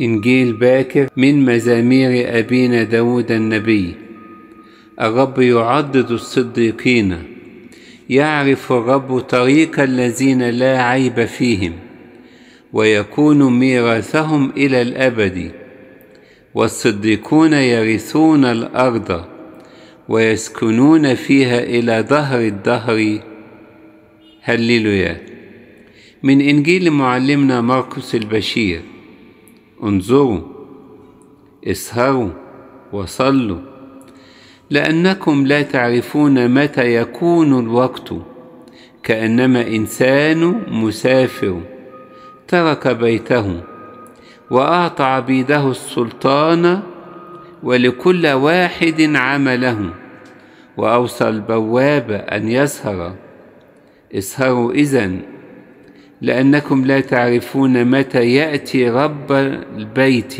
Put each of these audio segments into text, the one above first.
إنجيل باكر من مزامير أبينا داود النبي. الرب يعضد الصديقين. يعرف الرب طريق الذين لا عيب فيهم. ويكون ميراثهم إلى الأبد. والصديقون يرثون الأرض. ويسكنون فيها إلى ظهر الدهر. هللويا. من إنجيل معلمنا مرقس البشير. انظروا اسهروا وصلوا لأنكم لا تعرفون متى يكون الوقت. كأنما إنسان مسافر ترك بيته وأعطى عبيده السلطان ولكل واحد عمله وأوصى البواب أن يسهر. اسهروا إذن. لأنكم لا تعرفون متى يأتي رب البيت.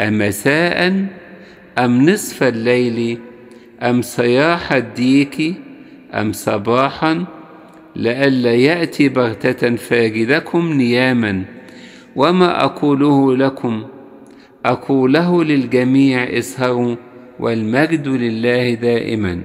أمساء أم نصف الليل أم صياح الديك أم صباحا لئلا يأتي بغتة فاجدكم نياما. وما أقوله لكم؟ أقوله للجميع اسهروا والمجد لله دائما.